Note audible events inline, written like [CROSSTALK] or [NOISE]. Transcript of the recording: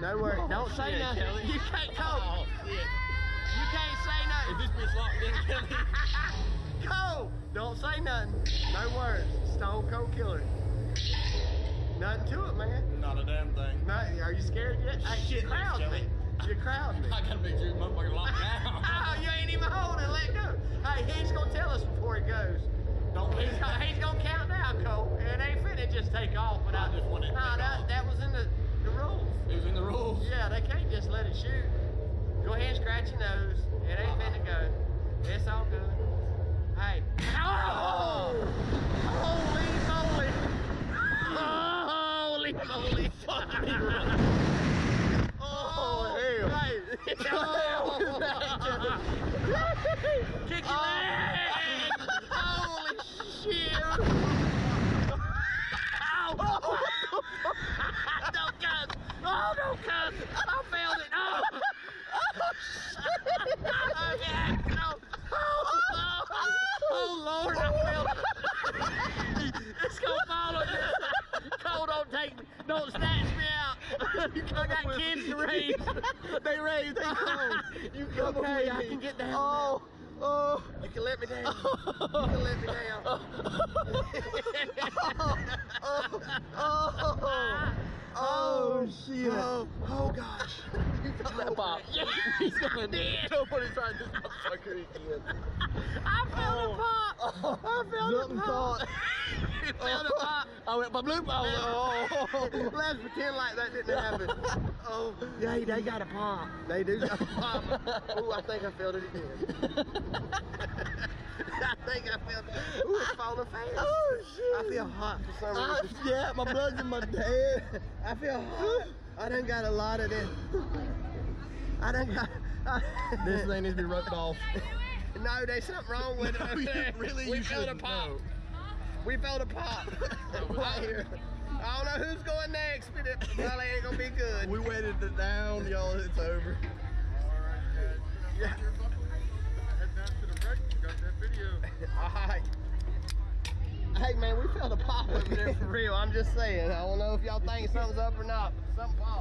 No worries. Oh, don't say shit, nothing. Kelly. You can't Cole. Oh. You can't say Is nothing. this bitch locked in, Kelly? [LAUGHS] Cole, don't say nothing. No words. Stone Cold Killer. Nothing to it, man. Not a damn thing. No, are you scared yet? Hey, Shit, you crowd Kelly. me. You crowd me. [LAUGHS] I got a big juice motherfucker locked down. oh, you ain't even holding. Let go. Hey, he's gonna tell us before he goes. Don't He's, leave. gonna- he's gonna count down, Cole. It ain't finna just take off without. I just want it to Nah, take that off. that was in the the rules. It was in the rules. Yeah, they can't just let it shoot. Go ahead and scratch your nose. It ain't finna go. It's all good. Hey. Oh! Holy moly! [LAUGHS] Holy moly! oh, hell! Hey. Kick your leg! Holy shit! Ow! don't cuss! Oh, don't cuss! I failed it! Oh! oh, yeah, no. oh, oh, oh, Lord, I failed it! It's gonna fall on you! Cole, don't take me! Don't snatch me [LAUGHS] out! I got kids to raise! [LAUGHS] They raised, they oh, cold. You come Okay, with I me. can get down Oh, oh, You can let me down. [LAUGHS] You can let me down. oh, oh. Oh. oh, shit. Oh, oh gosh. You felt that pop. Yeah, he's gonna do Nobody tried this motherfucker again. I felt a pop. I felt a Something pop. thought. Felt a pop. I went my blue ball. Oh, Let's pretend like that didn't happen. Oh, yeah, they got a pop. They do got a pop. Ooh, I think I felt it again. I think I felt it. Ooh, it's falling fast. oh shit. I feel hot for some reason. [LAUGHS] yeah, my blood's in my head. I feel hot. I done got a lot of this. [LAUGHS] I done got. [LAUGHS] This thing needs to be rubbed off. [LAUGHS] No, there's something wrong with it. No, you- really, we you felt a pop. We felt a pop right here. I don't know who's going next, but it probably ain't gonna be good. We waited it down, y'all. It's over. All right. Yeah. Head down to the wreck. You got that video. All right. Hey man, we felt a pop over there for real. I'm just saying. I don't know if y'all think something's up or not, but something popped.